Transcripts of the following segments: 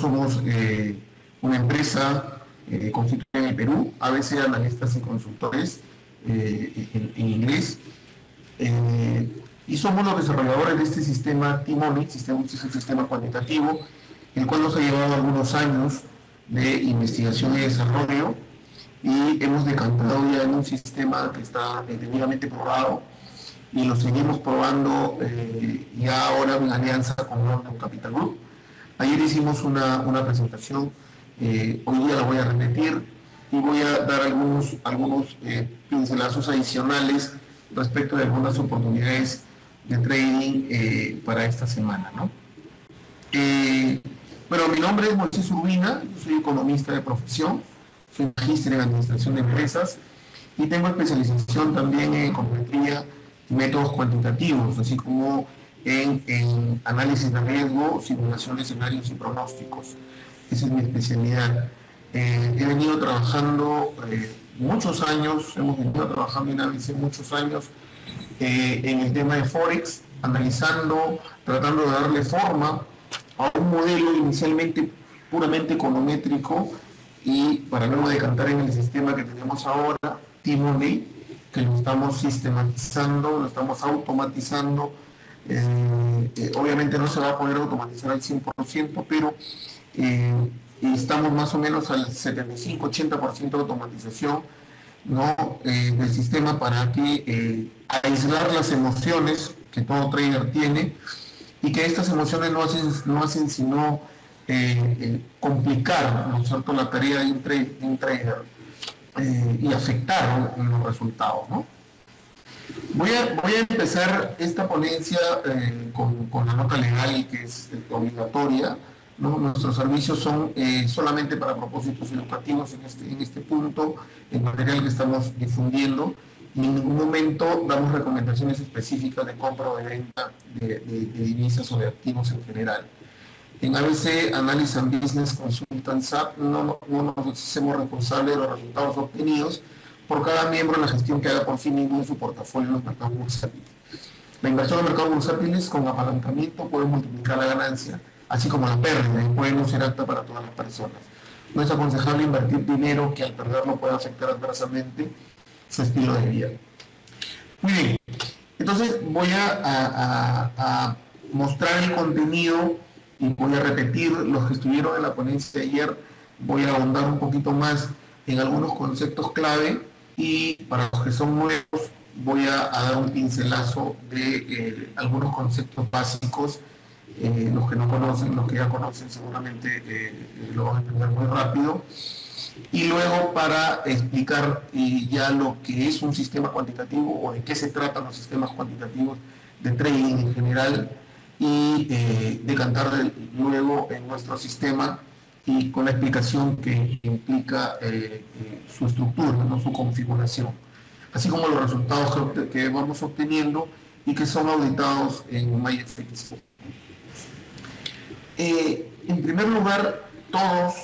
somos eh, una empresa eh, constituida en el Perú, ABC Analistas y Consultores en, inglés, y somos los desarrolladores de este sistema Timonic, sistema, es un sistema cuantitativo, el cual nos ha llevado algunos años de investigación y desarrollo y hemos decantado ya en un sistema que está debidamente probado y lo seguimos probando eh, ya ahora en alianza con London Capital Group. Ayer hicimos una, una presentación, eh, hoy día la voy a repetir y voy a dar algunos, algunos eh, pincelazos adicionales respecto de algunas oportunidades de trading para esta semana. ¿no? bueno, mi nombre es Moisés Urbina, soy economista de profesión, soy magíster en administración de empresas y tengo especialización también en econometría métodos cuantitativos, así como en, análisis de riesgo, simulación de escenarios y pronósticos. Esa es mi especialidad. Eh, he venido trabajando eh, muchos años, hemos venido trabajando en análisis muchos años eh, en el tema de Forex, analizando, tratando de darle forma a un modelo inicialmente puramente econométrico y para luego decantar en el sistema que tenemos ahora, T-Money, que lo estamos sistematizando, lo estamos automatizando. Eh, eh, obviamente no se va a poder automatizar al 100%, pero eh, estamos más o menos al 75-80% de automatización del sistema para que aislar las emociones que todo trader tiene y que estas emociones no hacen, no hacen sino complicar ¿no la tarea de un trader y afectar los resultados. ¿no? Voy, a, empezar esta ponencia eh, con, la nota legal que es eh, obligatoria. ¿no? Nuestros servicios son solamente para propósitos educativos en este, en este punto, el material que estamos difundiendo. Y en ningún momento damos recomendaciones específicas de compra o de venta de, divisas o de activos en general. En ABC Analysis and Business Consultants App no, nos hacemos responsables de los resultados obtenidos por cada miembro en la gestión que haga por sí mismo en su portafolio en los mercados bursátiles. La inversión en mercados bursátiles con apalancamiento puede multiplicar la ganancia, así como la pérdida, y puede no ser apta para todas las personas. No es aconsejable invertir dinero que al perderlo pueda afectar adversamente su estilo de vida. Muy bien, entonces voy a mostrar el contenido y voy a repetir los que estuvieron en la ponencia de ayer, voy a ahondar un poquito más en algunos conceptos clave y para los que son nuevos voy a, dar un pincelazo de eh, algunos conceptos básicos. Eh, los que no conocen, los que ya conocen seguramente eh, lo van a entender muy rápido. Y luego para explicar ya lo que es un sistema cuantitativo o de qué se tratan los sistemas cuantitativos de trading en general, y decantar luego en nuestro sistema y con la explicación que implica eh, eh, su estructura, ¿no? su configuración, así como los resultados que, vamos obteniendo y que son auditados en MyFX. en primer lugar, todos,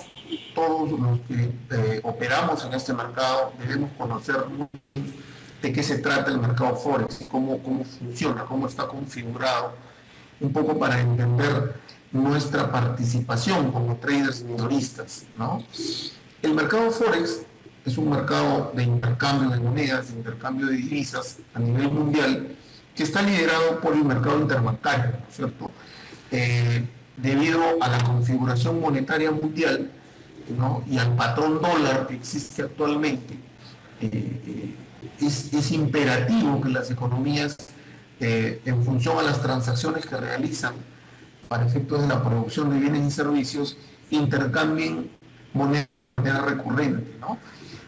todos los que operamos en este mercado debemos conocer de qué se trata el mercado Forex, cómo, cómo funciona, cómo está configurado un poco para entender nuestra participación como traders minoristas. ¿no? El mercado Forex es un mercado de intercambio de monedas, de intercambio de divisas a nivel mundial, que está liderado por el mercado interbancario, ¿no es cierto? Eh, debido a la configuración monetaria mundial ¿no? y al patrón dólar que existe actualmente, eh, es, es imperativo que las economías eh, en función a las transacciones que realizan para efectos de la producción de bienes y servicios, intercambien moneda recurrente. ¿no?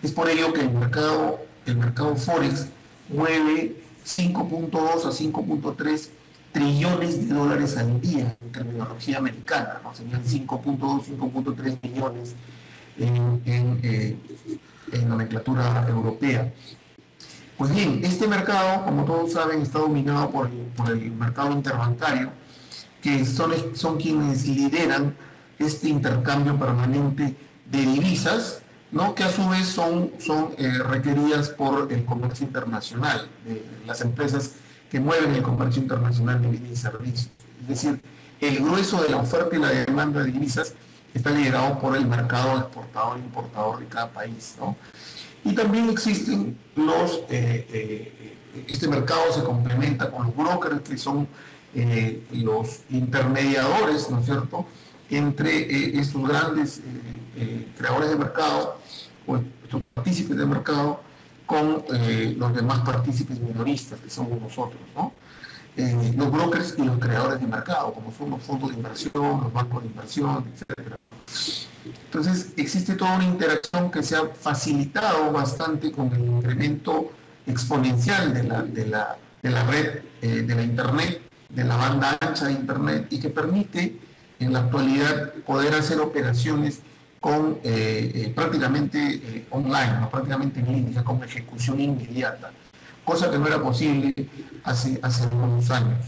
Es por ello que el mercado, el mercado Forex mueve 5.2 a 5.3 trillones de dólares al día en terminología americana, ¿no? serían 5.2, 5.3 millones en, en, eh, en nomenclatura europea. Pues bien, este mercado, como todos saben, está dominado por el, mercado interbancario, que son, son quienes lideran este intercambio permanente de divisas, ¿no? que a su vez son, son eh, requeridas por el comercio internacional, de las empresas que mueven el comercio internacional de bienes y servicios. Es decir, el grueso de la oferta y la demanda de divisas está liderado por el mercado exportador e importador de cada país. ¿no? Y también existen los, eh, eh, este mercado se complementa con los brokers que son eh, los intermediadores, ¿no es cierto?, entre estos grandes creadores de mercado o estos partícipes de mercado con los demás partícipes minoristas que somos nosotros, ¿no? los brokers y los creadores de mercado, como son los fondos de inversión, los bancos de inversión, etc. Entonces, existe toda una interacción que se ha facilitado bastante con el incremento exponencial de la, de la, de la red, eh, de la Internet, de la banda ancha de Internet y que permite en la actualidad poder hacer operaciones con eh, eh, prácticamente online, ¿no? prácticamente en línea, con ejecución inmediata, cosa que no era posible hace, hace unos años.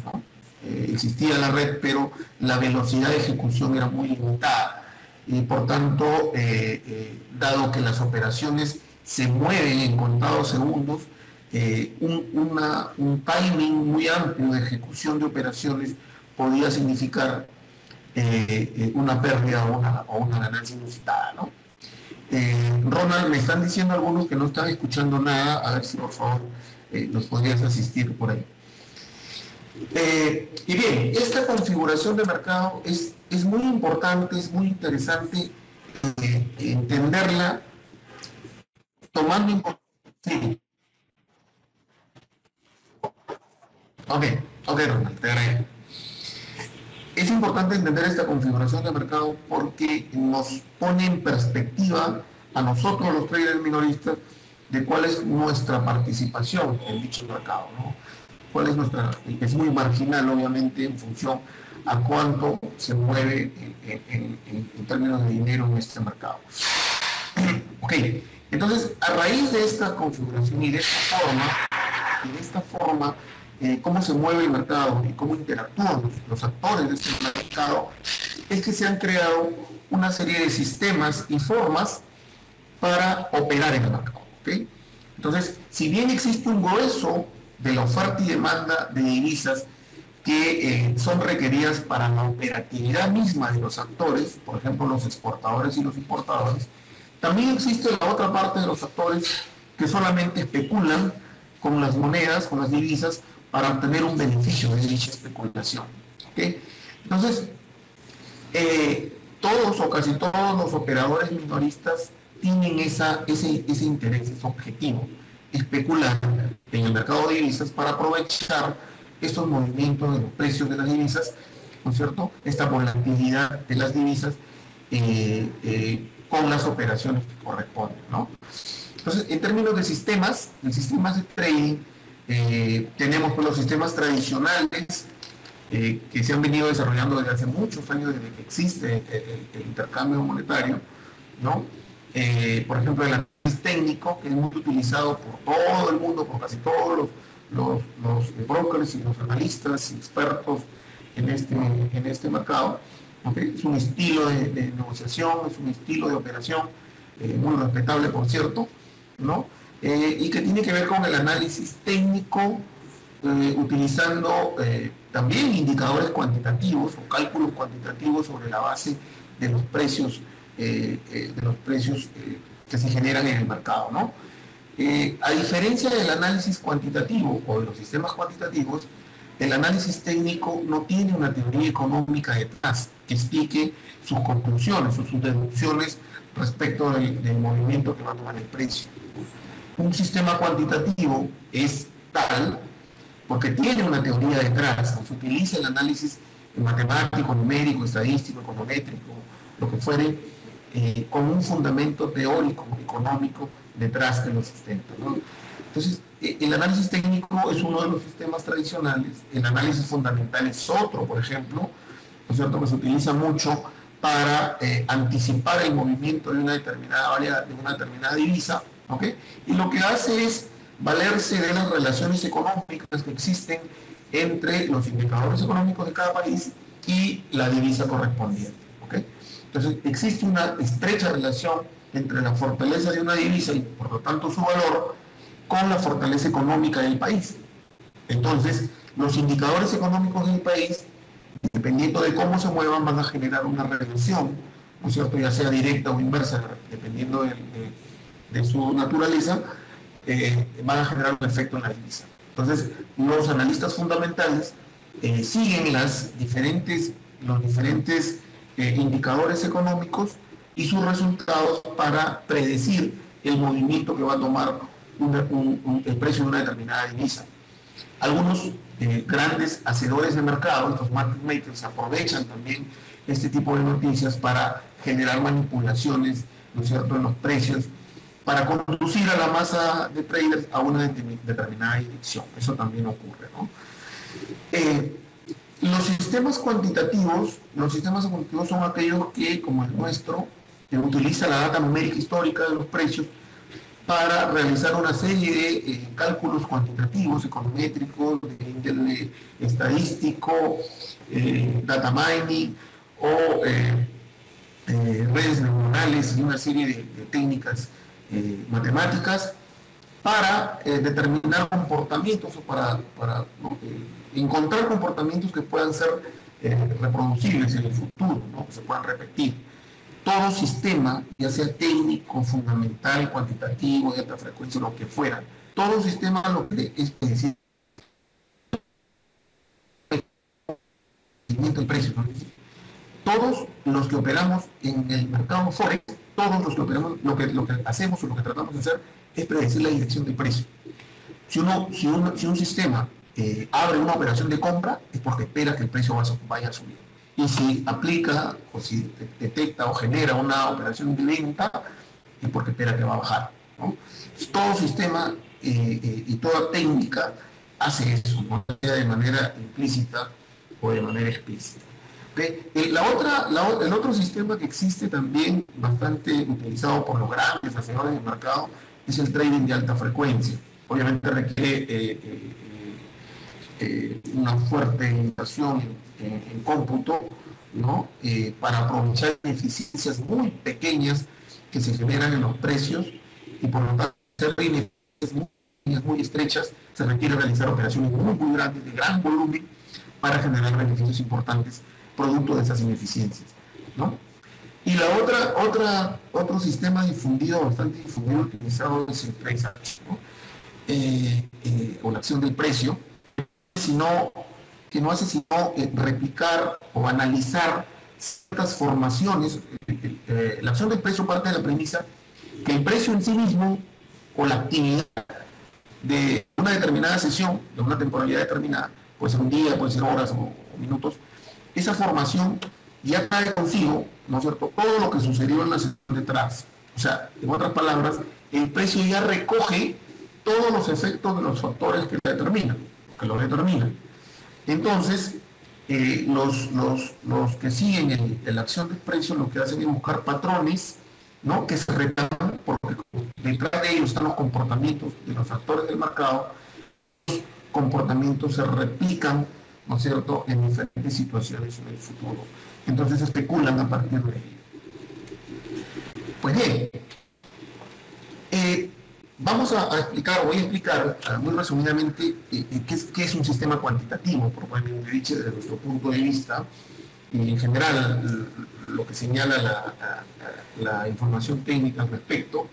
existía la red, pero la velocidad de ejecución era muy limitada y por tanto, eh, eh, dado que las operaciones se mueven en contados segundos, eh, un, timing muy amplio de ejecución de operaciones podía significar una pérdida o una, o una ganancia inusitada. ¿no? Ronald, me están diciendo algunos que no están escuchando nada, a ver si por favor nos podrías asistir por ahí. y bien, esta configuración de mercado es es muy importante, es muy interesante eh, entenderla tomando en. Ok, ok, Ronald, te agradezco. Es importante entender esta configuración de mercado porque nos pone en perspectiva a nosotros los traders minoristas de cuál es nuestra participación en dicho mercado, ¿no? Cuál es nuestra, es muy marginal obviamente en función a cuánto se mueve en, términos de dinero en este mercado. ok, entonces a raíz de esta configuración y de esta forma, y de esta forma, eh, cómo se mueve el mercado y cómo interactúan los, actores de este mercado, es que se han creado una serie de sistemas y formas para operar en el mercado. ¿okay? Entonces, si bien existe un grueso de la oferta y demanda de divisas que eh, son requeridas para la operatividad misma de los actores, por ejemplo los exportadores y los importadores, también existe la otra parte de los actores que solamente especulan con las monedas, con las divisas, para obtener un beneficio de dicha especulación. Entonces, eh, todos o casi todos los operadores minoristas tienen ese, ese interés, ese objetivo, especular en el mercado de divisas para aprovechar estos movimientos de los precios de las divisas, ¿no es cierto? Esta volatilidad de las divisas eh, eh, con las operaciones que corresponden, ¿no? Entonces, en términos de sistemas, en sistemas de trading, eh, tenemos pues, los sistemas tradicionales que se han venido desarrollando desde hace muchos años, desde que existe el, intercambio monetario, ¿no? por ejemplo, el análisis técnico, que es muy utilizado por todo el mundo, por casi todos los los, brokers y los analistas y expertos en este, en este mercado. Es un estilo de, negociación, es un estilo de operación eh, muy respetable, por cierto, ¿no? Eh, y que tiene que ver con el análisis técnico, eh, utilizando también indicadores cuantitativos o cálculos cuantitativos sobre la base de los precios, de los precios que se generan en el mercado, ¿no? Eh, a diferencia del análisis cuantitativo o de los sistemas cuantitativos, el análisis técnico no tiene una teoría económica detrás que explique sus conclusiones o sus deducciones respecto del, movimiento que va a tomar el precio. Un sistema cuantitativo es tal porque tiene una teoría detrás, se utiliza el análisis matemático, numérico, estadístico, econométrico, lo que fuere, eh, con un fundamento teórico, económico, detrás de los sistemas. Entonces, e, el análisis técnico es uno de los sistemas tradicionales, el análisis fundamental es otro, por ejemplo, ¿no es cierto?, que se utiliza mucho para eh, anticipar el movimiento de una determinada de una determinada divisa, ¿ok? Y lo que hace es valerse de las relaciones económicas que existen entre los indicadores económicos de cada país y la divisa correspondiente, ¿ok? Entonces, existe una estrecha relación entre la fortaleza de una divisa y por lo tanto su valor con la fortaleza económica del país. Entonces, los indicadores económicos del país, dependiendo de cómo se muevan, van a generar una relación ¿no es cierto? ya sea directa o inversa, dependiendo de, su naturaleza, eh, van a generar un efecto en la divisa. Entonces, los analistas fundamentales eh, siguen las diferentes, los diferentes eh, indicadores económicos y sus resultados para predecir el movimiento que va a tomar el precio de una determinada divisa. Algunos eh, grandes hacedores de mercado, los market makers, aprovechan también este tipo de noticias para generar manipulaciones, ¿no es cierto?, en los precios, para conducir a la masa de traders a una determinada dirección. Eso también ocurre. Eh, los sistemas cuantitativos, los sistemas cuantitativos son aquellos que, como el nuestro, que utiliza la data numérica histórica de los precios para realizar una serie de eh, cálculos cuantitativos, econométricos, de índole estadístico, eh, data mining o eh, redes neuronales y una serie de, técnicas matemáticas para determinar comportamientos o para, para encontrar comportamientos que puedan ser reproducibles en el futuro, que se puedan repetir todo sistema, ya sea técnico, fundamental, cuantitativo, de alta frecuencia, lo que fuera, todo sistema lo que es decir, el precio. Todos los que operamos en el mercado Forex, todos los que operamos, lo que, lo que hacemos o lo que tratamos de hacer es predecir la dirección del precio. Si, uno, si, si un sistema eh, abre una operación de compra, es porque espera que el precio vaya a subir y si aplica o si detecta o genera una operación de venta es porque espera que va a bajar. Todo sistema eh, eh, y toda técnica hace eso, sea de manera implícita o de manera explícita. Eh, la otra, el otro sistema que existe también bastante utilizado por los grandes hacedores del mercado es el trading de alta frecuencia. Obviamente requiere eh, una fuerte inversión en, cómputo, ¿no? Eh, para aprovechar ineficiencias muy pequeñas que se generan en los precios y por lo tanto hacer ineficiencias muy, estrechas se requiere realizar operaciones muy, muy grandes, de gran volumen, para generar beneficios importantes producto de esas ineficiencias. ¿no? Y la otra, otra, otro sistema difundido, bastante difundido, utilizado es el price action, ¿no? Eh, o la acción del precio, sino, que no hace sino eh, replicar o analizar ciertas formaciones. Eh, eh, la acción del precio parte de la premisa que el precio en sí mismo o la actividad de una determinada sesión, de una temporalidad determinada, puede ser un día, puede ser horas o, minutos, esa formación ya trae consigo, ¿no es cierto?, todo lo que sucedió en la sesión detrás. O sea, en otras palabras, el precio ya recoge todos los efectos de los factores que la determinan que lo determinan. Entonces, eh, los, los, que siguen la acción del precio lo que hacen es buscar patrones ¿no? que se repitan, porque detrás de ellos están los comportamientos de los actores del mercado, los comportamientos se replican, ¿no es cierto?, en diferentes situaciones en el futuro. Entonces especulan a partir de ello. Pues bien, eh, Vamos a, explicar, voy a explicar muy resumidamente eh, eh, qué, es, un sistema cuantitativo, probablemente dicho desde nuestro punto de vista, y en general lo que señala la, información técnica al respecto.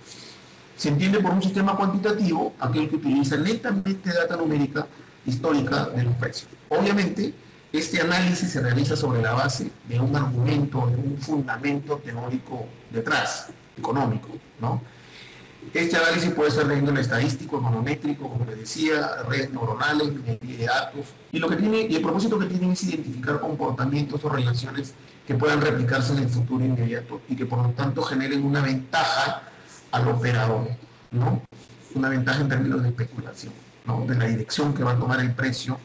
Se entiende por un sistema cuantitativo aquel que utiliza netamente data numérica histórica de los precios. Obviamente, este análisis se realiza sobre la base de un argumento, de un fundamento teórico detrás, económico, ¿no? Este análisis puede ser de índole estadístico, econométrico, como les decía, redes neuronales, de datos. Y, lo que tiene, y el propósito que tiene es identificar comportamientos o relaciones que puedan replicarse en el futuro inmediato y que por lo tanto generen una ventaja al operador, ¿no? Una ventaja en términos de especulación, ¿no? De la dirección que va a tomar el precio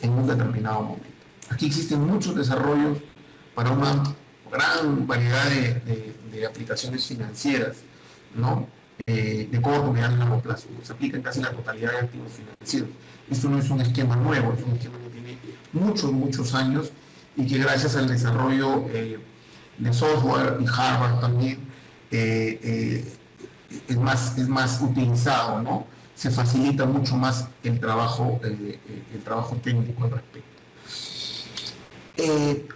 en un determinado momento. Aquí existen muchos desarrollos para una gran variedad de, de aplicaciones financieras, ¿no? Eh, de corto, mediano y largo plazo. Se aplica en casi la totalidad de activos financieros. Esto no es un esquema nuevo, es un esquema que tiene muchos, muchos años y que gracias al desarrollo eh, de software y hardware también eh, es, más, es más utilizado, ¿no? Se facilita mucho más el trabajo, el trabajo técnico al respecto.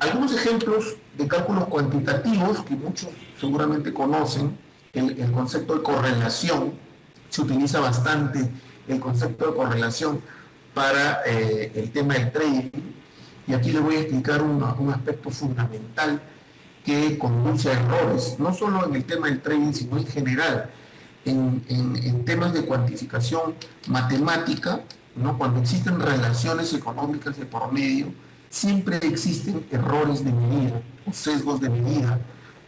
Algunos ejemplos de cálculos cuantitativos que muchos seguramente conocen, el, concepto de correlación, se utiliza bastante el concepto de correlación para eh, el tema del trading. Y aquí les voy a explicar un aspecto fundamental que conduce a errores, no solo en el tema del trading, sino en general, en, en, temas de cuantificación matemática, ¿no? cuando existen relaciones económicas de por medio, siempre existen errores de medida o sesgos de medida.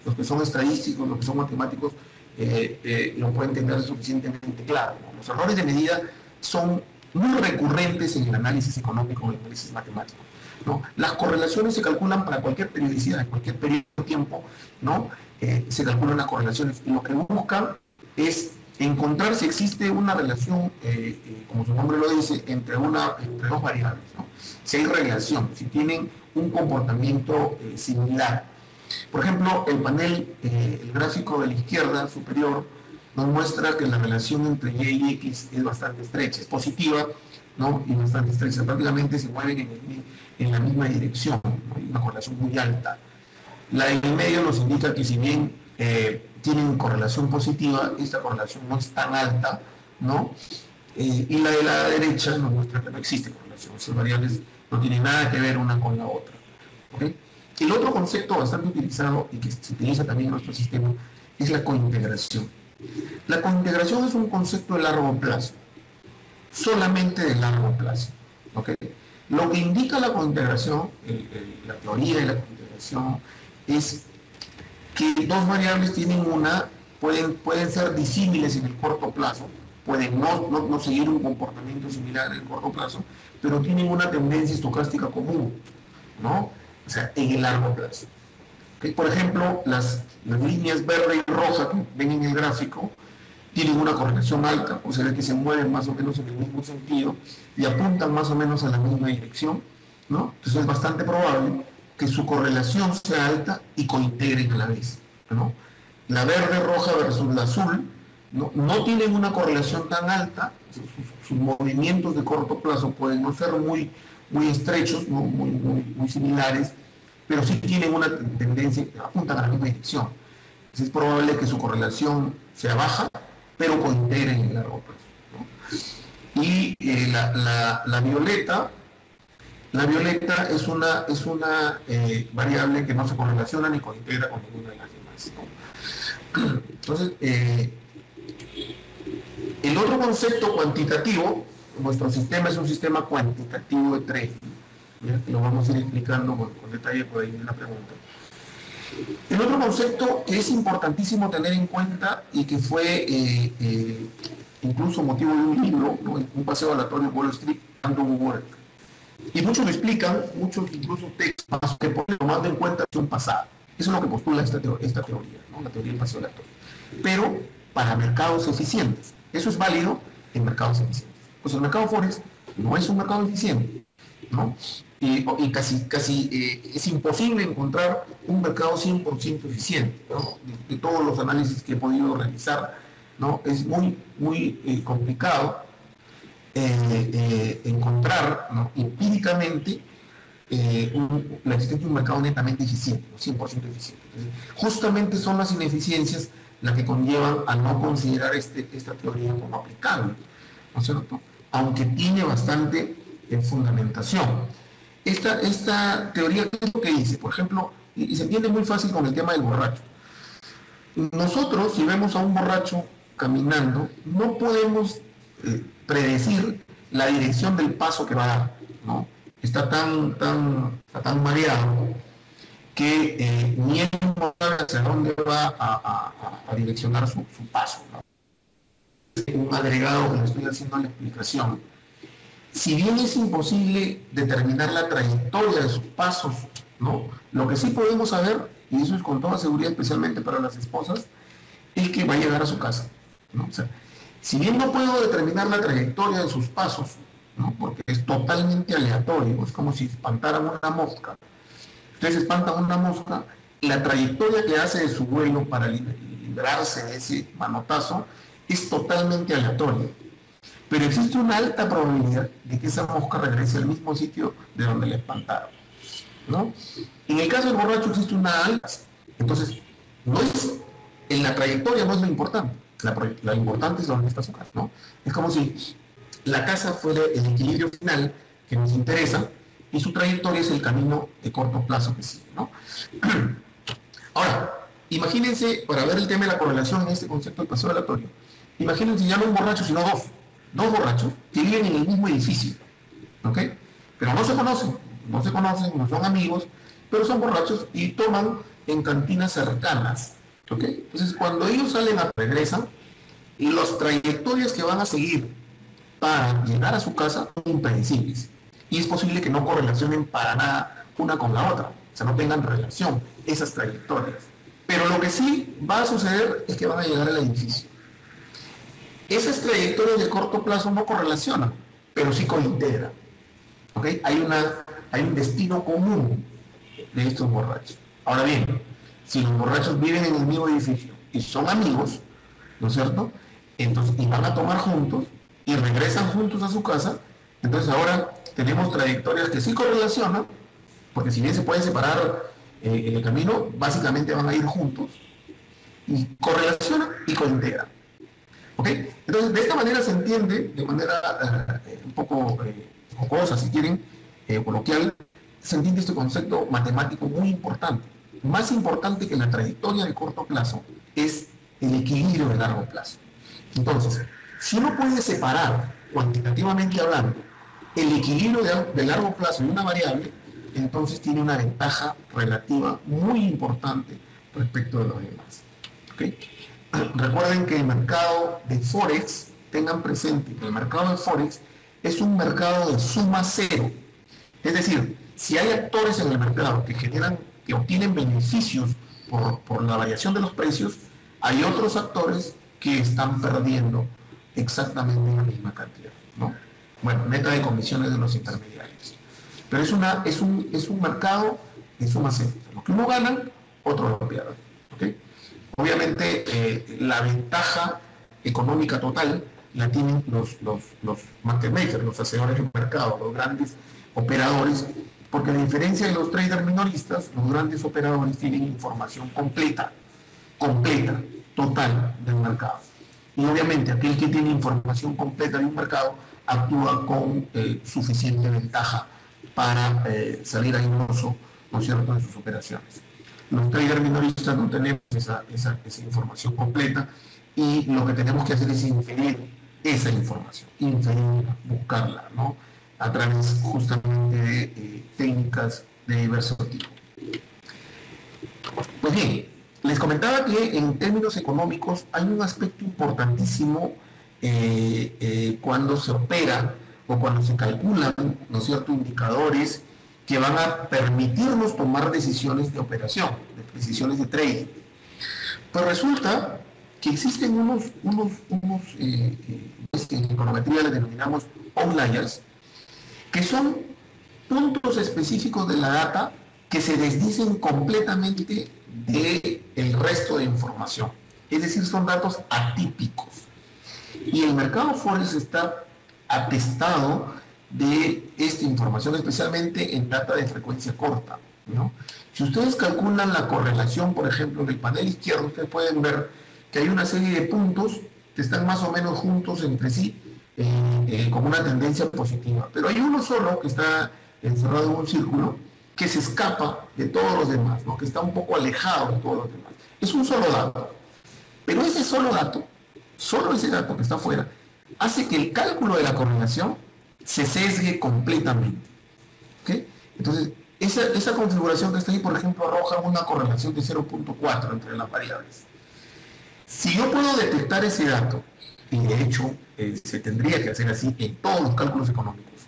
Los que son estadísticos, los que son matemáticos, eh, eh, lo pueden tener suficientemente claro. Los errores de medida son muy recurrentes en el análisis económico, en el análisis matemático. ¿no? Las correlaciones se calculan para cualquier periodicidad, en cualquier periodo de tiempo, ¿no? Eh, se calculan las correlaciones. Y lo que buscan es encontrar si existe una relación, eh, como su nombre lo dice, entre, una, entre dos variables. ¿no? Si hay relación, si tienen un comportamiento similar. Por ejemplo, el panel, el gráfico de la izquierda superior, nos muestra que la relación entre Y y X es bastante estrecha, es positiva, ¿no? Y bastante estrecha, prácticamente se mueven en, la misma dirección, una correlación muy alta. La del medio nos indica que si bien eh, tienen correlación positiva, esta correlación no es tan alta, ¿no? Eh, y la de la derecha nos muestra que no existe correlación, esas variables no tienen nada que ver una con la otra. El otro concepto bastante utilizado y que se utiliza también en nuestro sistema es la cointegración. La cointegración es un concepto de largo plazo, solamente de largo plazo. Lo que indica la cointegración, la teoría de la cointegración, es que dos variables tienen una, pueden, pueden ser disímiles en el corto plazo, pueden no, no, seguir un comportamiento similar en el corto plazo, pero tienen una tendencia estocástica común, ¿no? O sea, en el largo plazo. Por ejemplo, las, líneas verde y roja que ven en el gráfico tienen una correlación alta, o sea que se mueven más o menos en el mismo sentido y apuntan más o menos a la misma dirección, ¿no? Entonces es bastante probable que su correlación sea alta y cointegren a la vez. La verde roja versus la azul no, tienen una correlación tan alta, sus, movimientos de corto plazo pueden no ser muy, muy estrechos, muy, muy similares, pero sí tienen una tendencia, apuntan a la misma dirección. es probable que su correlación sea baja, pero cointegren en largo plazo. Y eh, la, violeta, la violeta es una, es una eh, variable que no se correlaciona ni cointegra con ninguna de las demás. Entonces, eh, el otro concepto cuantitativo, nuestro sistema es un sistema cuantitativo de trading lo vamos a ir explicando con, detalle por ahí en la pregunta. El otro concepto que es importantísimo tener en cuenta y que fue eh, eh, incluso motivo de un libro, un paseo aleatorio Wall Street, Andrew Work. Y muchos lo explican, muchos incluso textos que ponen tomando en cuenta un pasado. Eso es lo que postula esta, esta teoría, la teoría del paseo aleatorio. Pero para mercados eficientes. Eso es válido en mercados eficientes. Pues el mercado Forex no es un mercado eficiente. Y, casi, casi eh, es imposible encontrar un mercado 100% eficiente. De, todos los análisis que he podido realizar, ¿no? es muy, muy eh, complicado eh, encontrar empíricamente la existencia de un mercado netamente eficiente, 100% eficiente. justamente son las ineficiencias las que conllevan a no considerar este, esta teoría como aplicable, ¿no es cierto? Aunque tiene bastante fundamentación. Esta, esta teoría, ¿qué es lo que dice? Por ejemplo, y, se entiende muy fácil con el tema del borracho. Nosotros, si vemos a un borracho caminando, no podemos eh, predecir la dirección del paso que va a dar, ¿no? Está tan, tan, tan mareado que eh, ni él sabe hacia dónde va a, direccionar su, paso. Un agregado que le estoy haciendo la explicación si bien es imposible determinar la trayectoria de sus pasos, ¿no? Lo que sí podemos saber, y eso es con toda seguridad, especialmente para las esposas, es que va a llegar a su casa, ¿no? O sea, si bien no puedo determinar la trayectoria de sus pasos, ¿no? Porque es totalmente aleatorio, es como si espantaran una mosca. Ustedes espantan una mosca, la trayectoria que hace de su vuelo para librarse de ese manotazo es totalmente aleatoria. Pero existe una alta probabilidad de que esa mosca regrese al mismo sitio de donde la espantaron. ¿no? En el caso del borracho existe una alta, entonces no es, en la trayectoria no es lo importante, la, importante es dónde está su casa, ¿no? Es como si la casa fuera el equilibrio final que nos interesa y su trayectoria es el camino de corto plazo que sigue, ¿no? Ahora, imagínense, para ver el tema de la correlación en este concepto del paseo aleatorio, imagínense ya no un borracho, sino dos, dos borrachos que viven en el mismo edificio, ¿ok? Pero no se conocen, no se conocen, no son amigos, pero son borrachos y toman en cantinas cercanas. ¿ok? Entonces, cuando ellos salen a regresan, y las trayectorias que van a seguir para llegar a su casa son impredecibles. Y es posible que no correlacionen para nada una con la otra, o sea, no tengan relación esas trayectorias. Pero lo que sí va a suceder es que van a llegar al edificio. Esas trayectorias de corto plazo no correlacionan, pero sí cointegran. Hay, una, hay un destino común de estos borrachos. Ahora bien, si los borrachos viven en el mismo edificio y son amigos, ¿no es cierto? Entonces, y van a tomar juntos y regresan juntos a su casa, entonces ahora tenemos trayectorias que sí correlacionan, porque si bien se pueden separar eh, en el camino, básicamente van a ir juntos, y correlacionan y cointegran. Entonces, de esta manera se entiende, de manera eh, un poco eh, jocosa, si quieren, coloquial, se entiende este concepto matemático muy importante. Más importante que la trayectoria de corto plazo es el equilibrio de largo plazo. Entonces, si uno puede separar, cuantitativamente hablando, el equilibrio de, largo plazo de una variable, entonces tiene una ventaja relativa muy importante respecto de los demás. Recuerden que el mercado de Forex, tengan presente que el mercado de Forex es un mercado de suma cero. Es decir, si hay actores en el mercado que generan, que obtienen beneficios por, la variación de los precios, hay otros actores que están perdiendo exactamente la misma cantidad. ¿no? Bueno, meta de comisiones de los intermediarios. Pero es, una, es, un, es un mercado de suma cero. Lo que uno gana, otro lo pierde. Obviamente, eh, la ventaja económica total la tienen los, los, los market makers, los hacedores del mercado, los grandes operadores porque a diferencia de los traders minoristas, los grandes operadores tienen información completa, completa, total del mercado. Y obviamente aquel que tiene información completa de un mercado actúa con eh, suficiente ventaja para eh, salir airoso, ¿no es cierto?, en sus operaciones. Los traders minoristas no tenemos esa, información completa y lo que tenemos que hacer es inferir esa información, inferirla, buscarla, ¿no? a través justamente de eh, técnicas de diversos tipos. Pues bien, les comentaba que en términos económicos hay un aspecto importantísimo eh, eh, cuando se opera o cuando se calculan, ¿no es cierto?, indicadores que van a permitirnos tomar decisiones de operación, decisiones de trading. Pues resulta que existen unos, unos, unos que en econometría les denominamos outliers, que son puntos específicos de la data que se desdicen completamente del resto de información. Es decir, son datos atípicos. Y el mercado Forex está atestado de esta información, especialmente en data de frecuencia corta. Si ustedes calculan la correlación, por ejemplo, del panel izquierdo, ustedes pueden ver que hay una serie de puntos que están más o menos juntos entre sí eh, eh, como una tendencia positiva. Pero hay uno solo que está encerrado en un círculo que se escapa de todos los demás, que está un poco alejado de todos los demás. Es un solo dato. Pero ese solo dato, solo ese dato que está afuera, hace que el cálculo de la correlación se sesgue completamente. Entonces, esa, esa, configuración que está ahí, por ejemplo, arroja una correlación de 0.4 entre las variables. Si yo puedo detectar ese dato y de hecho eh, se tendría que hacer así en todos los cálculos económicos,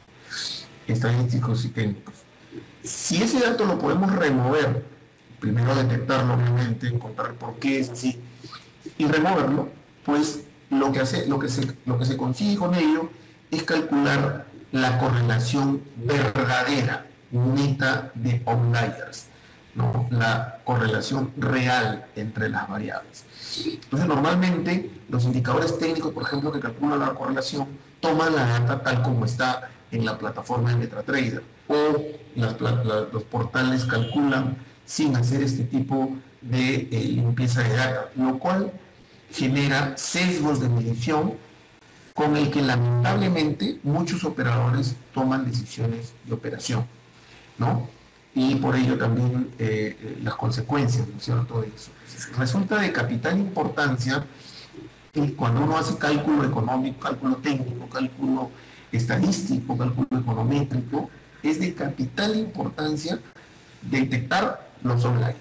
estadísticos y técnicos. Si ese dato lo podemos remover, primero detectarlo obviamente, encontrar por qué es así, y removerlo, pues lo que, hace, lo que, se, lo que se consigue con ello es calcular la correlación verdadera, neta de outliers, ¿no? la correlación real entre las variables. Entonces, normalmente los indicadores técnicos, por ejemplo, que calculan la correlación, toman la data tal como está en la plataforma de MetaTrader o los portales calculan sin hacer este tipo de eh, limpieza de data, lo cual genera sesgos de medición con el que lamentablemente muchos operadores toman decisiones de operación, ¿no? Y por ello también eh, eh, las consecuencias, ¿no es cierto?, de eso. Resulta de capital importancia que cuando uno hace cálculo económico, cálculo técnico, cálculo estadístico, cálculo econométrico, es de capital importancia detectar los online.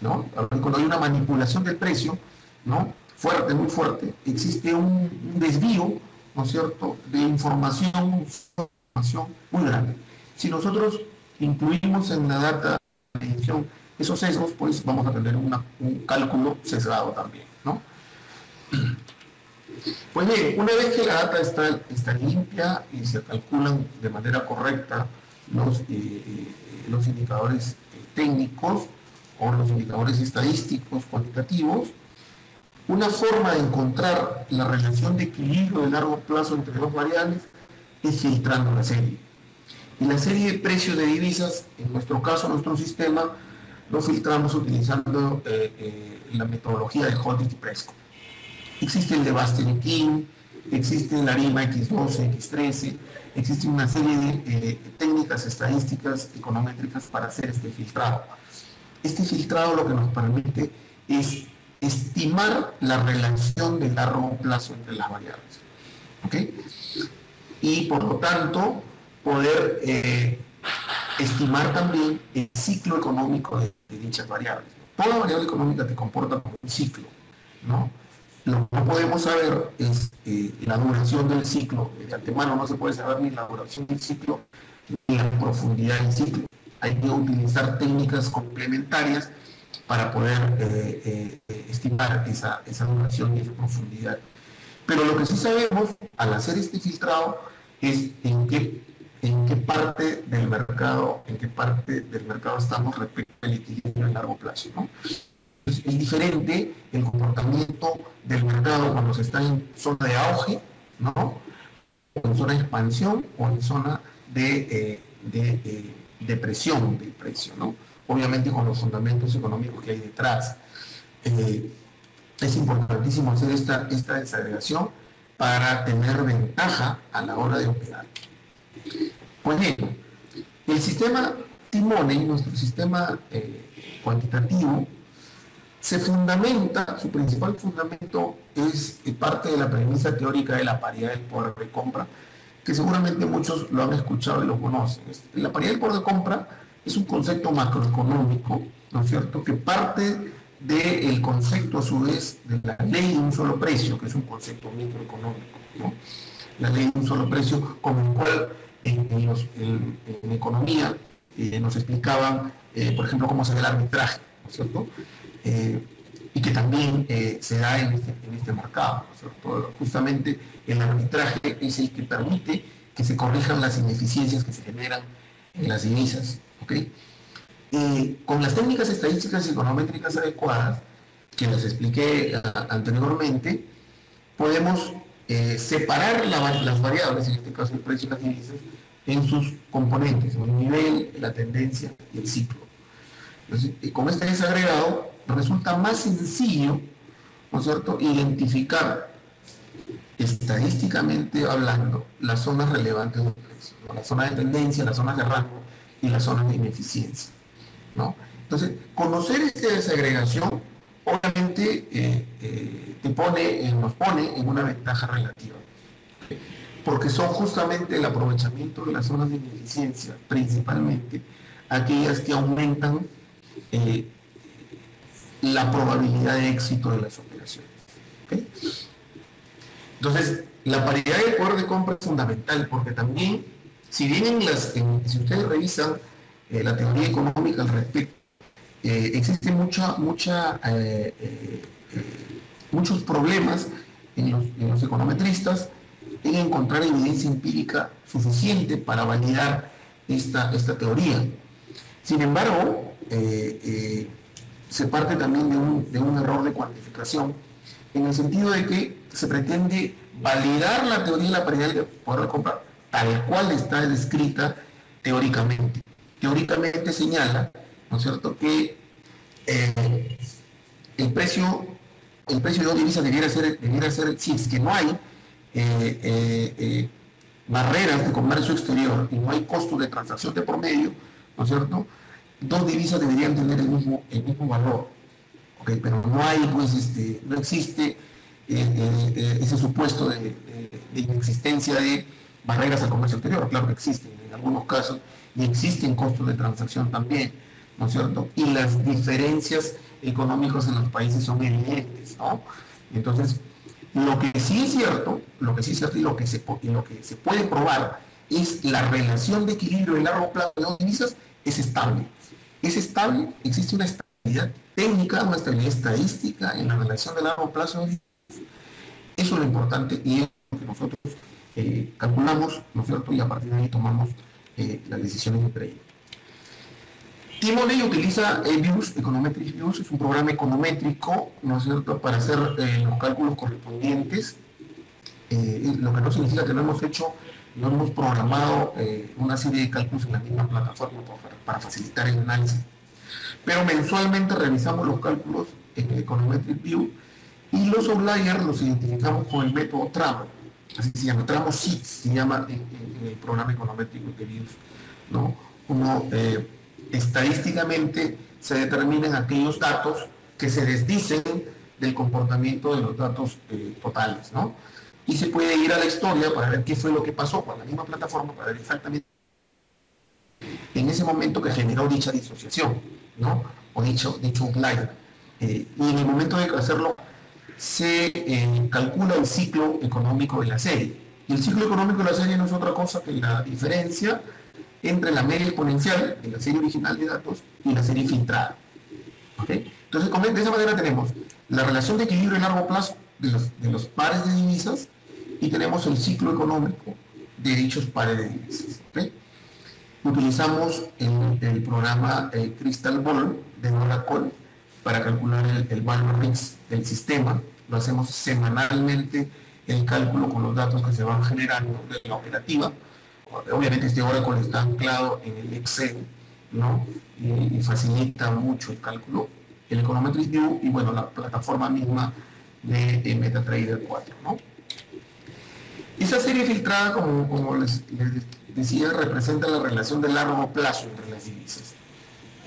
¿no? Cuando hay una manipulación del precio, ¿no? Fuerte, muy fuerte, existe un, desvío, ¿no es cierto?, de información, información muy grande. Si nosotros incluimos en la data de edición esos sesgos, pues vamos a tener un cálculo sesgado también, ¿no? Pues bien, una vez que la data está, está limpia y se calculan de manera correcta los, eh, eh, los indicadores eh, técnicos o los indicadores estadísticos cuantitativos, una forma de encontrar la relación de equilibrio de largo plazo entre dos variables es filtrando la serie. Y la serie de precios de divisas, en nuestro caso, nuestro sistema, lo filtramos utilizando la metodología de Holding y Prescott. Existe el de Bastian King, existe la ARIMA X12, X13, existe una serie de eh, técnicas estadísticas econométricas para hacer este filtrado. Este filtrado lo que nos permite es estimar la relación de largo plazo entre las variables. ¿ok? Y por lo tanto, poder eh, estimar también el ciclo económico de, dichas variables. Toda variable económica te comporta como un ciclo, ¿no? Lo que no podemos saber es eh, la duración del ciclo. De antemano no se puede saber ni la duración del ciclo ni la profundidad del ciclo. Hay que utilizar técnicas complementarias para poder eh, eh, estimar esa, esa duración y esa profundidad. Pero lo que sí sabemos al hacer este filtrado es en qué, en qué parte del mercado, en qué parte del mercado estamos respecto al equilibrio a largo plazo. ¿no? es, diferente el comportamiento del mercado cuando se está en zona de auge, ¿no? en zona de expansión o en zona de, eh, de depresión del precio, ¿no? Obviamente con los fundamentos económicos que hay detrás. Eh, es importantísimo hacer esta, esta desagregación para tener ventaja a la hora de operar. Pues bien, el sistema Timone, nuestro sistema eh, cuantitativo, se fundamenta, su principal fundamento es parte de la premisa teórica de la paridad del poder de compra, que seguramente muchos lo han escuchado y lo conocen. La paridad del poder de compra es un concepto macroeconómico, ¿no es cierto?, que parte del concepto a su vez de la ley de un solo precio, que es un concepto microeconómico, ¿no? La ley de un solo precio, como el cual en, economía eh, nos explicaban, eh, por ejemplo, cómo se ve el arbitraje, ¿no es cierto? Eh, y que también se da en este, este mercado. Justamente el arbitraje es el que permite que se corrijan las ineficiencias que se generan en las divisas. Eh, con las técnicas estadísticas y econométricas adecuadas, que las expliqué anteriormente, podemos separar las variables, en este caso el precio y las divisas, en sus componentes, el nivel, la tendencia y el ciclo. Entonces, con este desagregado resulta más sencillo, ¿no cierto?, identificar estadísticamente hablando las zonas relevantes del precio, las zonas de tendencia, las zonas de rango y las zonas de ineficiencia. ¿no? Entonces, conocer esta desagregación obviamente eh, eh, te pone, nos pone en una ventaja relativa, porque son justamente el aprovechamiento de las zonas de ineficiencia, principalmente aquellas que aumentan eh, la probabilidad de éxito de las operaciones. Entonces, la paridad de poder de compra es fundamental porque también, si bien las, si ustedes revisan eh, la teoría económica al respecto, eh, existe mucha, mucha, eh, muchos problemas en los, econometristas en encontrar evidencia empírica suficiente para validar esta, esta teoría. Sin embargo, se parte también de un, error de cuantificación, en el sentido de que se pretende validar la teoría de la paridad de poder de tal cual está descrita teóricamente. Teóricamente señala, ¿no es cierto?, que eh, el precio el precio de dos divisas debiera ser, debiera ser si es que no hay eh, barreras de comercio exterior y no hay costo de transacción de promedio, ¿no es cierto? Dos divisas deberían tener el mismo, el mismo valor, ¿ok? Pero no hay, pues, este, no existe ese supuesto de, inexistencia de barreras al comercio exterior. Claro que existen en algunos casos y existen costos de transacción también, ¿no es cierto? Y las diferencias económicas en los países son evidentes, ¿no? Entonces, lo que sí es cierto, lo que sí es cierto y lo que se, lo que se puede probar es la relación de equilibrio en largo plazo de las divisas es estable. Es estable, existe una estabilidad técnica, una estabilidad estadística en la relación de largo plazo de eso es lo importante y es lo que nosotros eh, calculamos, ¿no es cierto? Y a partir de ahí tomamos eh, las decisiones entre ellos. T-Money utiliza eh, Views, Econometric Views, es un programa econométrico, ¿no es cierto?, para hacer los cálculos correspondientes, lo que no significa que no hemos hecho, no hemos programado una serie de cálculos en la misma plataforma para, facilitar el análisis. Pero mensualmente revisamos los cálculos en el Econometric View y los outliers los identificamos con el método tramo, así se llama, tramo SIT, se llama en, el programa econométrico que vimos, ¿no? Como eh, estadísticamente se determinan aquellos datos que se desdicen del comportamiento de los datos eh, totales, ¿no? Y se puede ir a la historia para ver qué fue lo que pasó con la misma plataforma, para ver exactamente en ese momento que generó dicha disociación, ¿no? O dicho, dicho outlier. Eh, y en el momento de hacerlo se eh, calcula el ciclo económico de la serie. Y el ciclo económico de la serie no es otra cosa que la diferencia entre la media exponencial de la serie original de datos y la serie filtrada. Entonces, de esa manera tenemos la relación de equilibrio a largo plazo de los, pares de divisas y tenemos el ciclo económico de dichos pares de divisas. Utilizamos el, programa eh, Crystal Ball de Oracle para calcular el, value mix del sistema. Lo hacemos semanalmente el cálculo con los datos que se van generando de la operativa. Obviamente este Oracle está anclado en el Excel, ¿no? Y, facilita mucho el cálculo. El Econometric View y bueno, la plataforma misma de, MetaTrader 4, ¿no? Esa serie filtrada, como les, decía, representa la relación de largo plazo entre las divisas.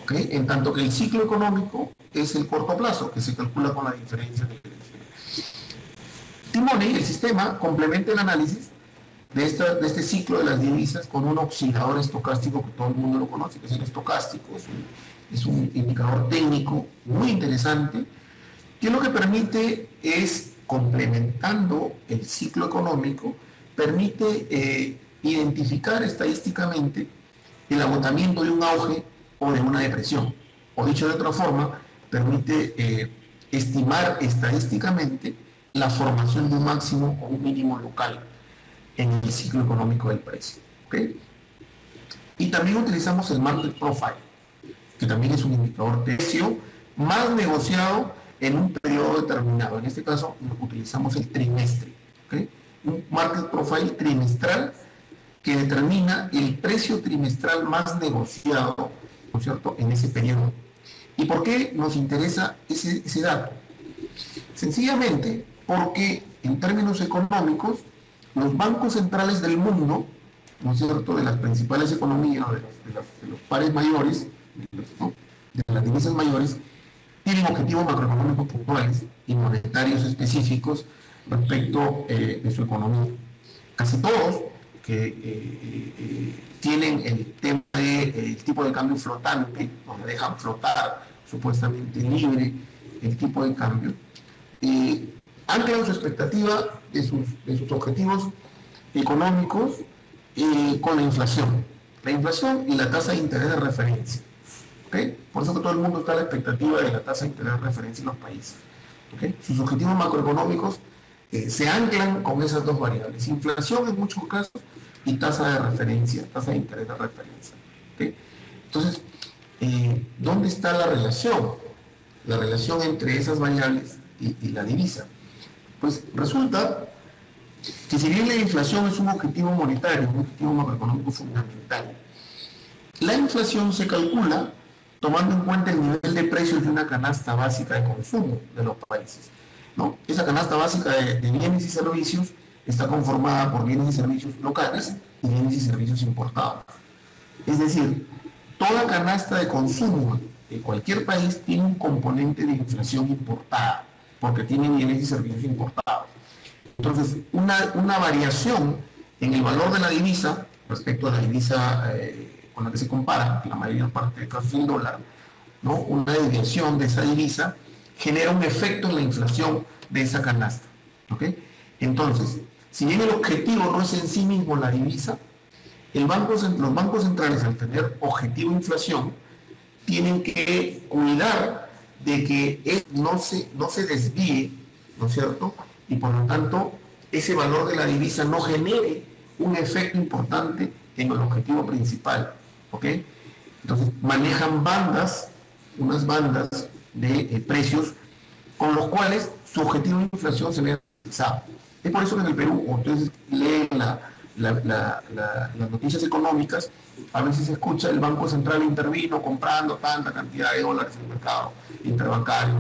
En tanto que el ciclo económico es el corto plazo, que se calcula con la diferencia de Timone, el sistema, complementa el análisis de, este ciclo de las divisas con un oscilador estocástico que todo el mundo lo conoce, que es el estocástico, es un, indicador técnico muy interesante, que lo que permite es, complementando el ciclo económico, permite eh, identificar estadísticamente el agotamiento de un auge o de una depresión. O dicho de otra forma, permite eh, estimar estadísticamente la formación de un máximo o un mínimo local en el ciclo económico del precio. Y también utilizamos el Market Profile, que también es un indicador de precio más negociado en un periodo determinado. En este caso utilizamos el trimestre. Un Market Profile trimestral que determina el precio trimestral más negociado, ¿no es cierto?, en ese periodo ¿Y por qué nos interesa ese, dato? Sencillamente porque en términos económicos, los bancos centrales del mundo, ¿no es cierto?, de las principales economías, de los, pares mayores, de las divisas mayores, tienen objetivos macroeconómicos puntuales y monetarios específicos respecto eh, de su economía. Casi todos que eh, eh, tienen el tema del tipo de cambio flotante, donde dejan flotar supuestamente libre el tipo de cambio, eh, creado su expectativa de sus, de sus objetivos económicos con la inflación. La inflación y la tasa de interés de referencia. ¿okay? Por eso que todo el mundo está a la expectativa de la tasa de interés de referencia en los países. ¿okay? Sus objetivos macroeconómicos eh, se anclan con esas dos variables. Inflación en muchos casos y tasa de referencia, tasa de interés de referencia. Entonces, eh, ¿dónde está la relación? La relación entre esas variables y, la divisa. Pues resulta que si bien la inflación es un objetivo monetario, un objetivo macroeconómico fundamental, la inflación se calcula tomando en cuenta el nivel de precios de una canasta básica de consumo de los países. ¿No? Esa canasta básica de, bienes y servicios está conformada por bienes y servicios locales y bienes y servicios importados. Es decir, toda canasta de consumo de cualquier país tiene un componente de inflación importada, porque tiene bienes y servicios importados. Entonces, una, una variación en el valor de la divisa respecto a la divisa eh, con la que se compara, la mayor parte de casos en dólar, ¿no? una desviación de esa divisa genera un efecto en la inflación de esa canasta. Entonces, si bien el objetivo no es en sí mismo la divisa, los bancos centrales al tener objetivo inflación tienen que cuidar de que no se, no se desvíe, ¿no es cierto? y por lo tanto ese valor de la divisa no genere un efecto importante en el objetivo principal. ¿Ok? Entonces manejan bandas, unas bandas de eh, precios con los cuales su objetivo de inflación se ve realizado. Es por eso que en el Perú, ustedes leen las noticias económicas, a veces se escucha el Banco Central intervino comprando tanta cantidad de dólares en el mercado interbancario,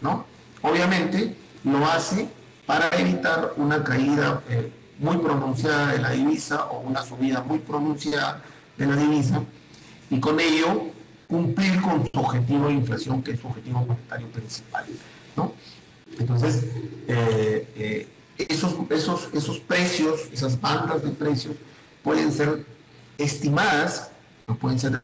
¿no? Obviamente lo hace para evitar una caída eh, muy pronunciada de la divisa o una subida muy pronunciada de la divisa y con ello cumplir con su objetivo de inflación, que es su objetivo monetario principal. Entonces, eh, eh, esos, esos, esos precios, esas bandas de precios pueden ser estimadas, o pueden ser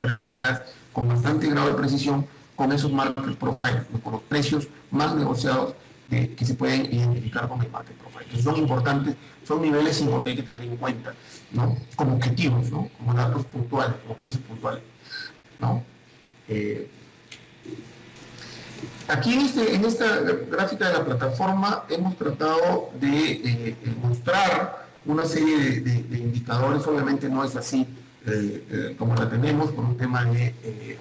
con bastante grado de precisión con esos market profiles, con los precios más negociados que se pueden identificar con el market profile. son importantes, son niveles importantes que tener en cuenta, ¿no? Como objetivos, ¿no? Como datos puntuales, como puntuales, ¿no? Eh, aquí en, este, en, esta gráfica de la plataforma hemos tratado de eh, mostrar una serie de, indicadores, obviamente no es así eh, como la tenemos por un tema de,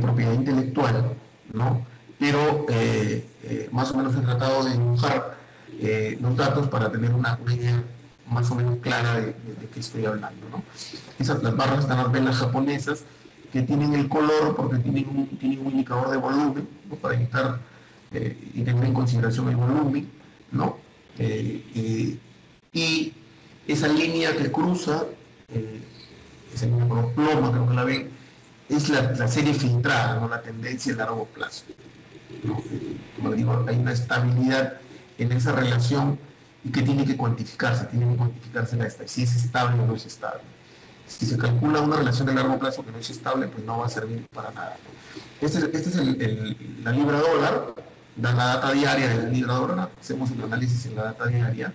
propiedad intelectual, ¿no? pero eh, eh, más o menos he tratado de dibujar eh, los datos para tener una, idea más o menos clara de, qué estoy hablando. Esas, las barras están las velas japonesas que tienen el color porque tienen un, indicador de volumen para evitar y tener en consideración el volumen. ¿no? y esa línea que cruza, esa línea por ploma, creo que la ven, es la, serie filtrada, ¿no? la tendencia a largo plazo. Como digo, hay una estabilidad en esa relación y que tiene que cuantificarse, tiene que cuantificarse la esta, si es estable o no es estable. Si se calcula una relación de largo plazo que no es estable, pues no va a servir para nada. Este, es este la libra dólar, la data diaria de la libra dólar, hacemos el análisis en la data diaria.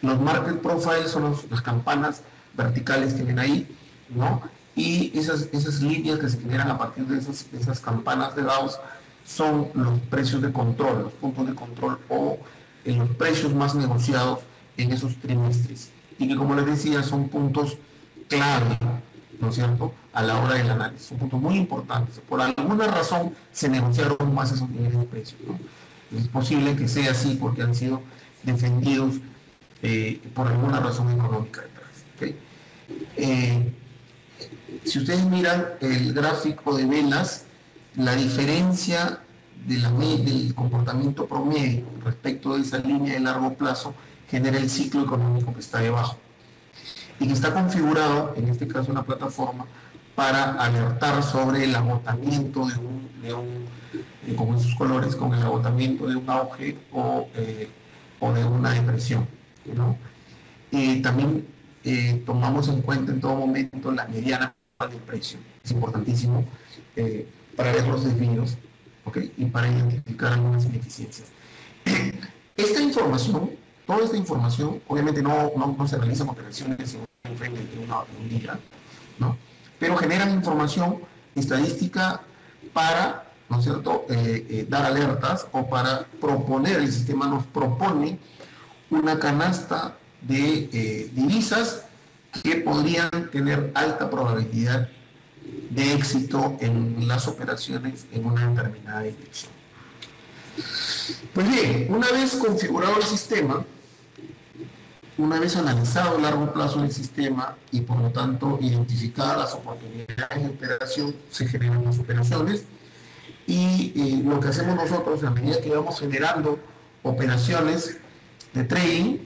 Los market profiles son las campanas verticales que ven ahí, ¿no? Y esas, esas líneas que se generan a partir de esas, esas campanas de Gauss son los precios de control, los puntos de control o en los precios más negociados en esos trimestres. Y que como les decía, son puntos clave, ¿no es cierto?, a la hora del análisis. Son puntos muy importantes. Por alguna razón se negociaron más esos niveles de precios. Es posible que sea así porque han sido defendidos eh, por alguna razón económica detrás. Eh, si ustedes miran el gráfico de velas, la diferencia del comportamiento promedio respecto de esa línea de largo plazo genera el ciclo económico que está debajo y está configurado, en este caso una plataforma, para alertar sobre el agotamiento de un, de un eh, como en sus colores, con el agotamiento de un auge o, eh, o de una depresión. ¿no? también eh, tomamos en cuenta en todo momento la mediana del precio. Es importantísimo para ver los desvíos y para identificar algunas ineficiencias. Esta información, toda esta información, obviamente no, no, se realizan operaciones en un día, ¿no? pero generan información estadística para ¿no es cierto?, eh, eh, dar alertas o para proponer, el sistema nos propone una canasta de eh, divisas que podrían tener alta probabilidad de éxito en las operaciones en una determinada dirección. Pues bien, una vez configurado el sistema, una vez analizado el largo plazo del sistema y por lo tanto identificadas las oportunidades de operación, se generan las operaciones y eh, lo que hacemos nosotros a medida que vamos generando operaciones de trading,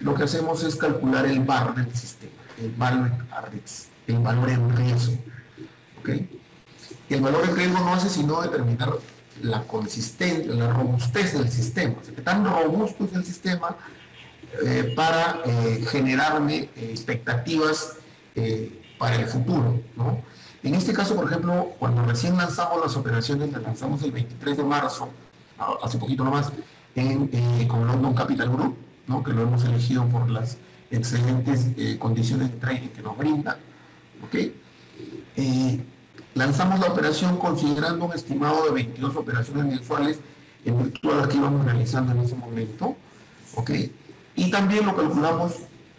lo que hacemos es calcular el VAR del sistema, el valor el valor en riesgo. ¿okay? El valor en riesgo no hace sino determinar la consistencia, la robustez del sistema. O sea, que tan robusto es el sistema eh, para eh, generarme eh, expectativas para el futuro. ¿no? En este caso, por ejemplo, cuando recién lanzamos las operaciones, las lanzamos el 23 de marzo, hace poquito nomás, en, con London Capital Group, ¿no? que lo hemos elegido por las excelentes condiciones de trading que nos brinda. ¿okay? lanzamos la operación considerando un estimado de 22 operaciones mensuales en virtud de las que íbamos realizando en ese momento. ¿okay? Y también lo calculamos,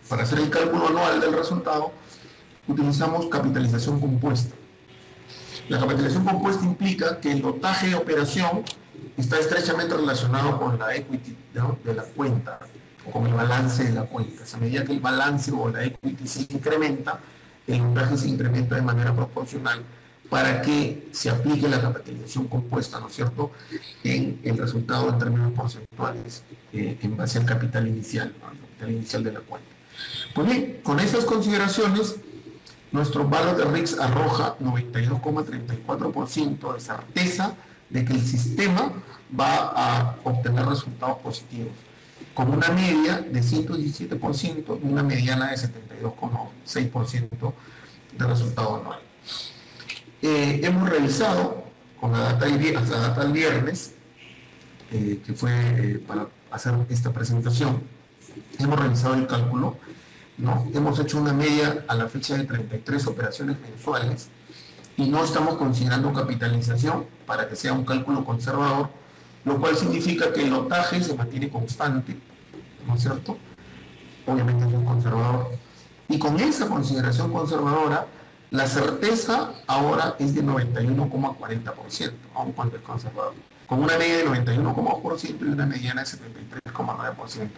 para hacer el cálculo anual del resultado, utilizamos capitalización compuesta. La capitalización compuesta implica que el lotaje de operación está estrechamente relacionado con la equity de la cuenta o con el balance de la cuenta. a medida que el balance o la equity se incrementa, el lotaje se incrementa de manera proporcional para que se aplique la capitalización compuesta, ¿no es cierto?, en el resultado en términos porcentuales eh, en base al capital inicial, al capital inicial de la cuenta. Pues bien, con esas consideraciones, nuestro valor de RIX arroja 92,34% de certeza de que el sistema va a obtener resultados positivos, con una media de 117% y una mediana de 72,6% de resultado anual. Eh, hemos revisado con la data del, viernes, eh, que fue eh, para hacer esta presentación, hemos revisado el cálculo, ¿no? hemos hecho una media a la fecha de 33 operaciones mensuales y no estamos considerando capitalización para que sea un cálculo conservador, lo cual significa que el lotaje se mantiene constante, ¿no es cierto? Obviamente es un conservador. Y con esa consideración conservadora, la certeza ahora es de 91,40%, aun cuando es conservador, con una media de 91,1% y una mediana de 73,9%,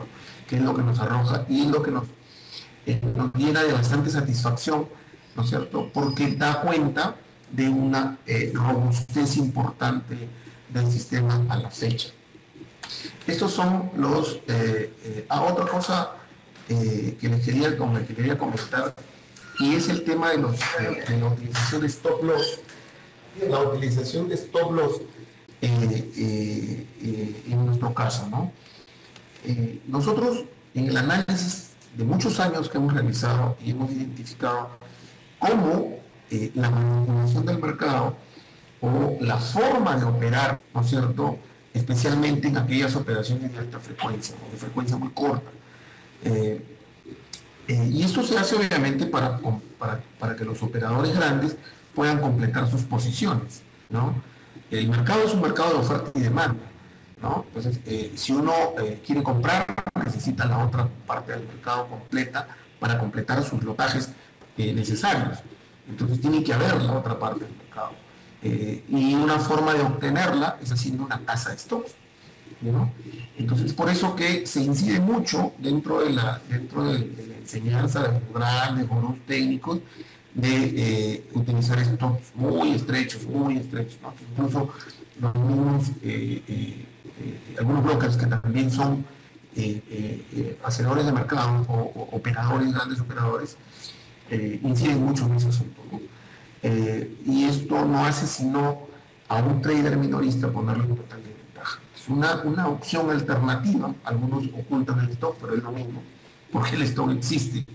que es lo que nos arroja y es lo que nos, eh, nos llena de bastante satisfacción, ¿no es cierto? Porque da cuenta de una eh, robustez importante del sistema a la fecha. Estos son los... Eh, ah, otra cosa que les quería, como les quería comentar y es el tema de, los, de, la utilización de stop loss. La utilización de stop loss eh, eh, eh, en nuestro caso, ¿no? nosotros en el análisis de muchos años que hemos realizado y hemos identificado cómo la manipulación del mercado o la forma de operar, ¿no es cierto?, especialmente en aquellas operaciones de alta frecuencia o de frecuencia muy corta, y esto se hace obviamente para, para, que los operadores grandes puedan completar sus posiciones. ¿no? El mercado es un mercado de oferta y demanda. ¿no? Entonces, eh, si uno eh, quiere comprar, necesita la otra parte del mercado completa para completar sus lotajes necesarios. Entonces, tiene que haber la otra parte del mercado. y una forma de obtenerla es haciendo una tasa de stocks. Entonces, por eso que se incide mucho dentro de la, dentro de, la enseñanza de los grandes gurús técnicos de eh, utilizar estos muy estrechos, muy estrechos, incluso los eh, eh, algunos brokers que también son hacedores de mercado o, operadores, grandes operadores, inciden mucho en ese asunto. y esto no hace sino a un trader minorista ponerlo en total una, opción alternativa, algunos ocultan el stock, pero es lo mismo, porque el stock existe,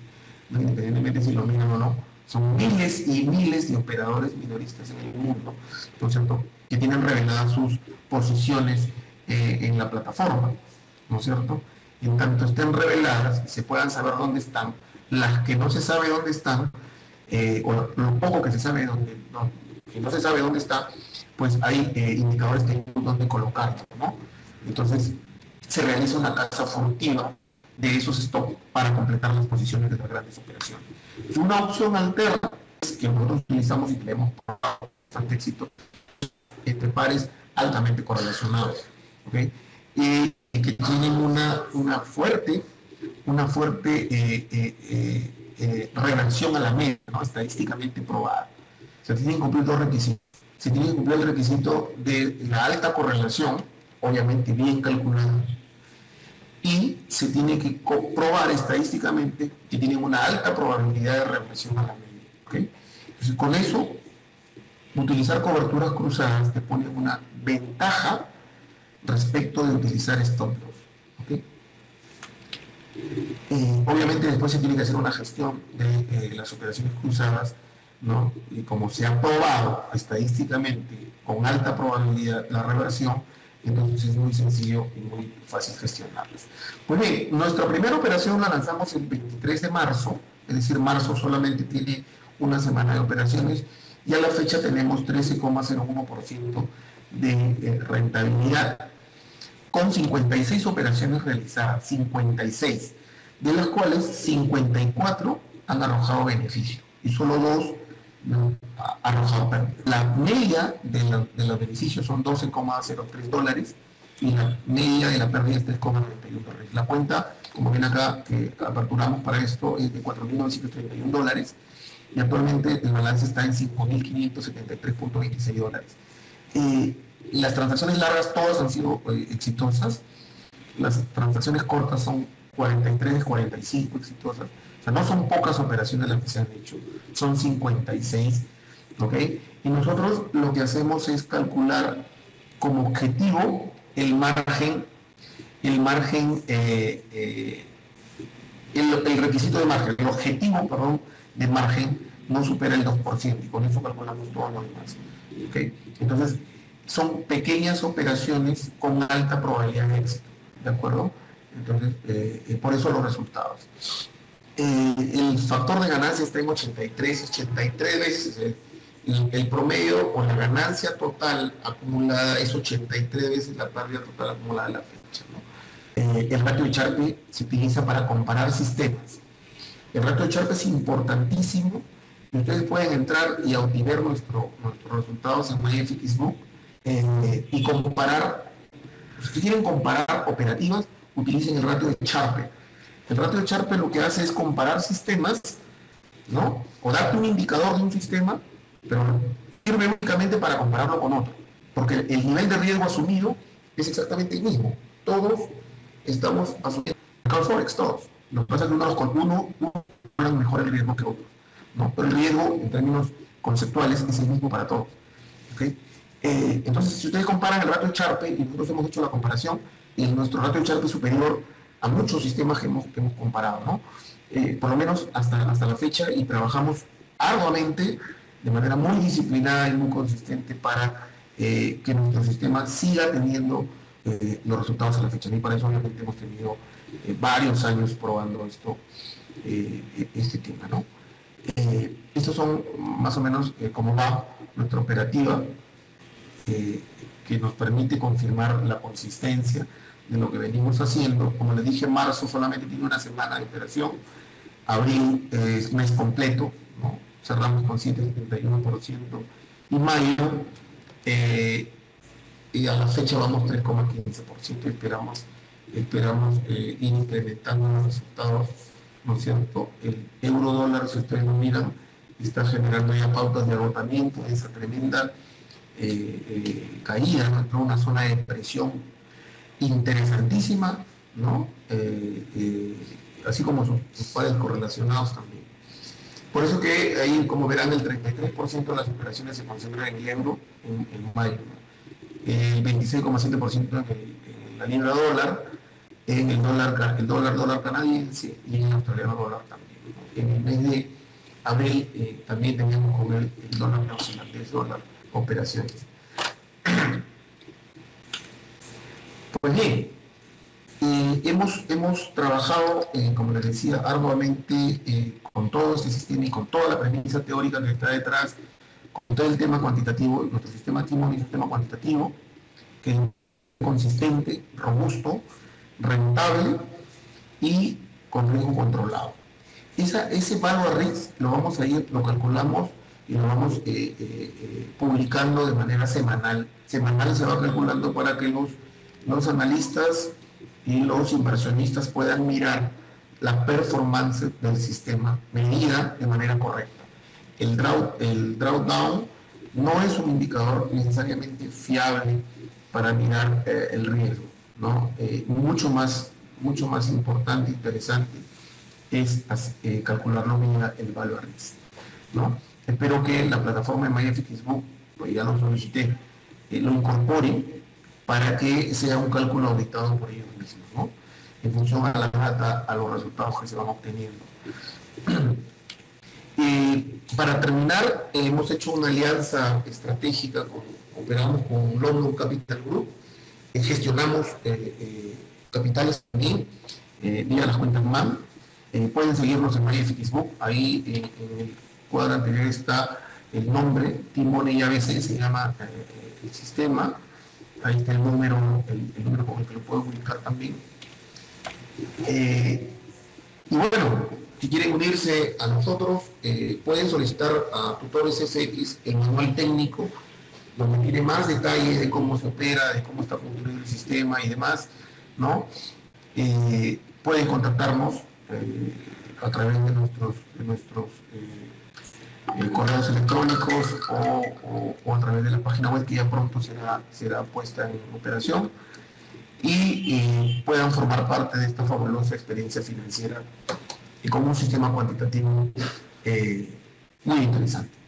independientemente si lo miran o no. Son miles y miles de operadores minoristas en el mundo, ¿no es cierto?, que tienen reveladas sus posiciones eh, en la plataforma, ¿no es cierto? Y en tanto estén reveladas, se puedan saber dónde están, las que no se sabe dónde están, eh, o lo poco que se sabe dónde, no, no se sabe dónde está, pues hay eh, indicadores que hay donde colocarlo, ¿no? Entonces, se realiza una tasa furtiva de esos stocks para completar las posiciones de las grandes operaciones. Una opción alterna es que nosotros utilizamos y tenemos bastante éxito entre pares altamente correlacionados, ¿okay? y que tienen una, una fuerte una fuerte reversión a la media, estadísticamente probada. Se tienen que cumplir dos requisitos. Se tiene que cumplir el requisito de la alta correlación, obviamente bien calculada, y se tiene que comprobar estadísticamente que tienen una alta probabilidad de reversión a la media. Entonces, con eso, utilizar coberturas cruzadas te pone una ventaja respecto de utilizar stop loss. Eh, obviamente después se tiene que hacer una gestión de eh, las operaciones cruzadas, Y como se ha probado estadísticamente con alta probabilidad la reversión, entonces es muy sencillo y muy fácil gestionarlas. Pues bien, nuestra primera operación la lanzamos el 23 de marzo, es decir, marzo solamente tiene una semana de operaciones y a la fecha tenemos 13,01% de eh, rentabilidad con 56 operaciones realizadas, 56, de las cuales 54 han arrojado beneficio y solo dos arrojado La media de, los beneficios son 12,03 dólares y la media de la pérdida es 3,91 dólares. La cuenta, como ven acá, que aperturamos para esto es de 4.931 dólares y actualmente el balance está en 5.573.26 dólares. Eh, las transacciones largas todas han sido eh, exitosas, las transacciones cortas son 43, 45 exitosas o sea, no son pocas operaciones las que se han hecho, son 56, ¿ok? Y nosotros lo que hacemos es calcular como objetivo el margen, el margen, eh, eh, el, requisito de margen, el objetivo, perdón, de margen no supera el 2% y con eso calculamos todo lo demás. ¿ok? Entonces, son pequeñas operaciones con alta probabilidad de éxito, ¿de acuerdo? Entonces, eh, por eso los resultados. Eh, el factor de ganancia está en 83, 83 veces. El, promedio o la ganancia total acumulada es 83 veces la pérdida total acumulada de la fecha. Eh, el ratio de Charpe se utiliza para comparar sistemas. El ratio de Charpe es importantísimo. Ustedes pueden entrar y ver nuestro, nuestros resultados en MyFXBook eh, y comparar. Si quieren comparar operativas, utilicen el ratio de Charpe el ratio de Charpe lo que hace es comparar sistemas, ¿no? O darte un indicador de un sistema, pero sirve únicamente para compararlo con otro. Porque el nivel de riesgo asumido es exactamente el mismo. Todos estamos asumiendo el Forex, todos. Lo que pasa es que unos con uno, uno mejor el riesgo que otros. ¿no? El riesgo, en términos conceptuales, es el mismo para todos. ¿okay? Eh, entonces, si ustedes comparan el ratio de Charpe, y nosotros hemos hecho la comparación, y nuestro ratio de Charpe superior a muchos sistemas que hemos, hemos comparado, ¿no? Eh, por lo menos hasta, hasta la fecha, y trabajamos arduamente, de manera muy disciplinada y muy consistente para eh, que nuestro sistema siga teniendo eh, los resultados a la fecha. Y para eso obviamente hemos tenido varios años probando esto, este tema, ¿no? estos son más o menos cómo va nuestra operativa, que nos permite confirmar la consistencia de lo que venimos haciendo. Como les dije, marzo solamente tiene una semana de operación, abril es mes completo, cerramos con 7,71% y mayo eh, y a la fecha vamos 3,15%, esperamos, esperamos eh, ir incrementando los resultados, ¿no es cierto? El euro dólar, si ustedes lo miran, está generando ya pautas de agotamiento, esa tremenda eh, caída, ¿no? una zona de presión interesantísima, ¿no? Eh, eh, así como sus, padres correlacionados también. Por eso que ahí, como verán, el 33% de las operaciones se concentran en el euro en, mayo, el 26,7% en, la libra dólar, en el dólar, el dólar dólar canadiense y en el australiano dólar también. En el mes de abril eh, también teníamos con el, el dólar neozelandés dólar operaciones. Pues bien, eh, hemos, hemos trabajado, eh, como les decía, arduamente eh, con todo este sistema y con toda la premisa teórica que está detrás, con todo el tema cuantitativo, nuestro sistema TIMO es un sistema cuantitativo que es consistente, robusto, rentable y con riesgo controlado. Esa, ese valor risk lo vamos a ir, lo calculamos y lo vamos publicando de manera semanal. Semanal se va calculando para que los los analistas y los inversionistas puedan mirar la performance del sistema medida de manera correcta. El, draw, el drawdown no es un indicador necesariamente fiable para mirar eh, el riesgo. ¿no? Eh, mucho, más, mucho más importante e interesante es eh, calcular lo medida el valor risk. ¿no? Espero que la plataforma de MyFXBook, pues ya lo solicité, lo incorpore para que sea un cálculo auditado por ellos mismos, ¿no? en función a la data, a los resultados que se van obteniendo. Y para terminar, hemos hecho una alianza estratégica, con, operamos con London Capital Group, gestionamos eh, eh, capitales también eh, vía las cuentas MAN. pueden seguirnos en MyFXBook, ahí en el cuadro anterior está el nombre, Timone y ABC se llama el sistema, ahí está el número, el, número con el que lo puedo publicar también. y bueno, si quieren unirse a nosotros, eh, pueden solicitar a Tutores SX el manual técnico, donde tiene más detalles de cómo se opera, de cómo está construido el sistema y demás, ¿no? Eh, pueden contactarnos eh, a través de nuestros, nuestros correos electrónicos o, a través de la página web que ya pronto será, será puesta en operación y puedan formar parte de esta fabulosa experiencia financiera y con un sistema cuantitativo eh, muy interesante.